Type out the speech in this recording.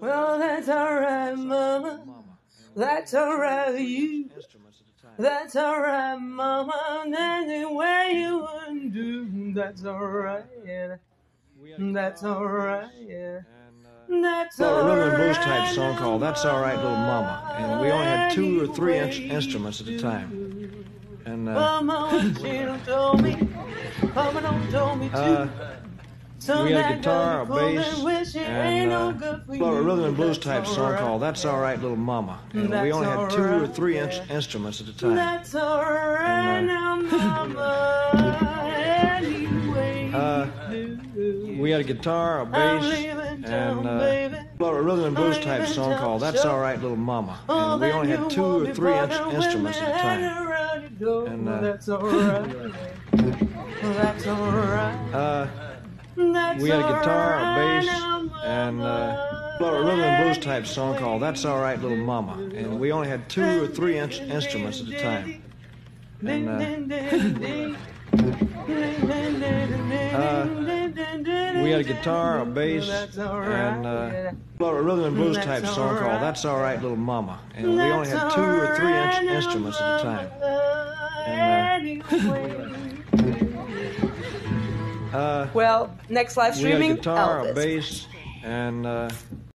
Well, that's alright, mama. That's alright you. That's alright, mama. Any way you would do. That's alright. That's alright. That's Well, rhythm and blues type song called That's Alright Little Mama. And we only had two or three in- instruments at a time. And, uh, Mama, she don't told me. Mama don't told me to. uh, we had a guitar, a bass, I wish it ain't and uh, good for well, a rhythm and blues type song alright. called That's Alright Little Mama. And we only had two or alright. three in- instruments at a time. That's alright And, now, mama. Anyway, Uh. We had a guitar, a bass, and uh, a rhythm and blues type song called That's. Alright Little Mama. And we only had two or three in- instruments at a time. hanging around your door. And, uh, That's alright. That's alright. Uh, That's we had a guitar, a bass, and uh, mama. a rhythm and blues type song called That's Alright Little Mama. And we only had two or three in- instruments at a time. And, uh, uh, we had a guitar, a bass, and uh, well, a rhythm and blues type song called That's Alright Little Mama. And we only had two or three in- instruments at a time. Uh, Well, next live we streaming, guitar, a Elvis. bass, and uh,